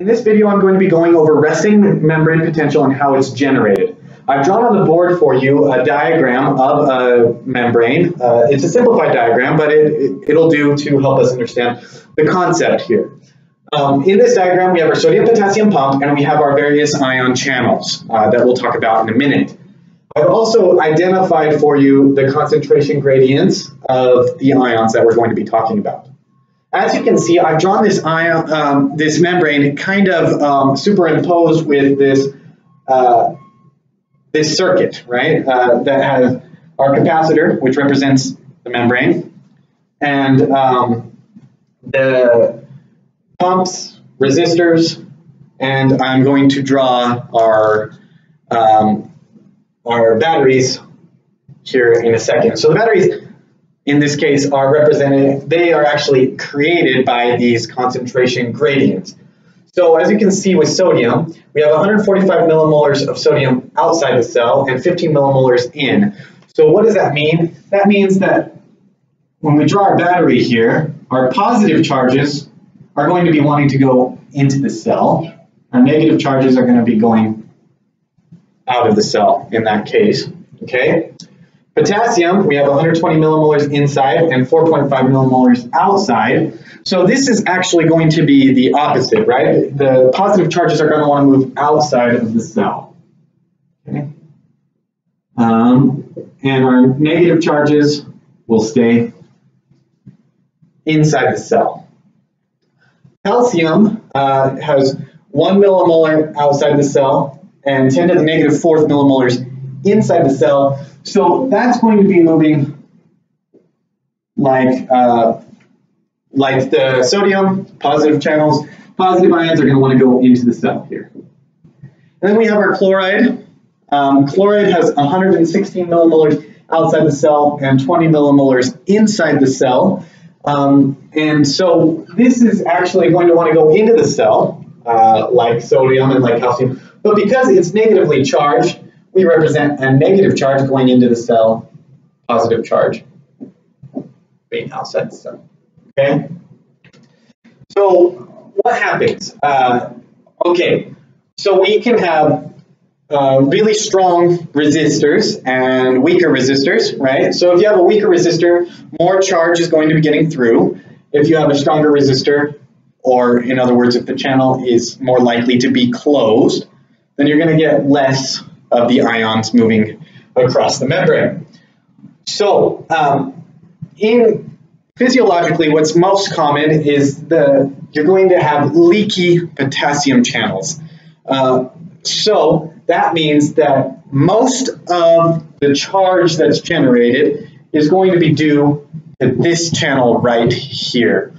In this video, I'm going to be going over resting membrane potential and how it's generated. I've drawn on the board for you a diagram of a membrane. Uh, it's a simplified diagram, but it, it, will do to help us understand the concept here. Um, in this diagram, we have our sodium-potassium pump, and we have our various ion channels uh, that we'll talk about in a minute. I've also identified for you the concentration gradients of the ions that we're going to be talking about. As you can see, I've drawn this ion, um, this membrane kind of um, superimposed with this uh, this circuit, right? Uh, that has our capacitor, which represents the membrane, and um, the pumps, resistors, and I'm going to draw our um, our batteries here in a second. So the batteries in this case are represented, they are actually created by these concentration gradients. So as you can see with sodium, we have 145 millimolars of sodium outside the cell and 15 millimolars in. So what does that mean? That means that when we draw our battery here, our positive charges are going to be wanting to go into the cell. Our negative charges are going to be going out of the cell in that case. Okay. Potassium, we have 120 millimolars inside and 4.5 millimolars outside. So this is actually going to be the opposite, right? The positive charges are going to want to move outside of the cell. Okay. Um, and our negative charges will stay inside the cell. Calcium uh, has 1 millimolar outside the cell and 10 to the negative fourth millimolars inside the cell. So that's going to be moving like uh, like the sodium, positive channels, positive ions are going to want to go into the cell here. And then we have our chloride. Um, chloride has 116 millimolars outside the cell and 20 millimolars inside the cell. Um, and so this is actually going to want to go into the cell, uh, like sodium and like calcium. But because it's negatively charged, we represent a negative charge going into the cell, positive charge being outside the cell. Okay? So what happens? Uh, okay, so we can have uh, really strong resistors and weaker resistors, right? So if you have a weaker resistor, more charge is going to be getting through. If you have a stronger resistor, or in other words, if the channel is more likely to be closed, then you're going to get less of the ions moving across the membrane. So um, in physiologically, what's most common is the you're going to have leaky potassium channels. Uh, so that means that most of the charge that's generated is going to be due to this channel right here.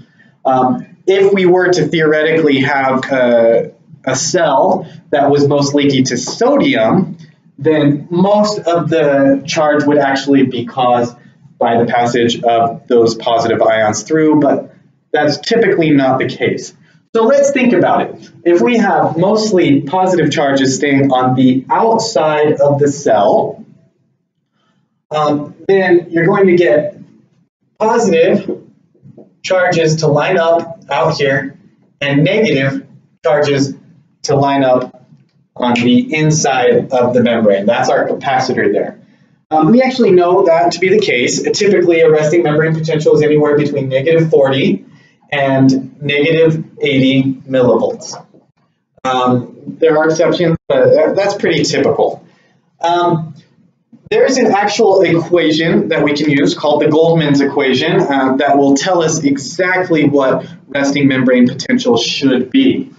Um, if we were to theoretically have a, a cell that was most leaky to sodium, then most of the charge would actually be caused by the passage of those positive ions through, but that's typically not the case. So let's think about it. If we have mostly positive charges staying on the outside of the cell, um, then you're going to get positive charges to line up out here and negative charges to line up on the inside of the membrane. That's our capacitor there. Um, we actually know that to be the case. Typically, a resting membrane potential is anywhere between negative 40 and negative 80 millivolts. Um, there are exceptions, but that's pretty typical. Um, there's an actual equation that we can use called the Goldman's equation uh, that will tell us exactly what resting membrane potential should be.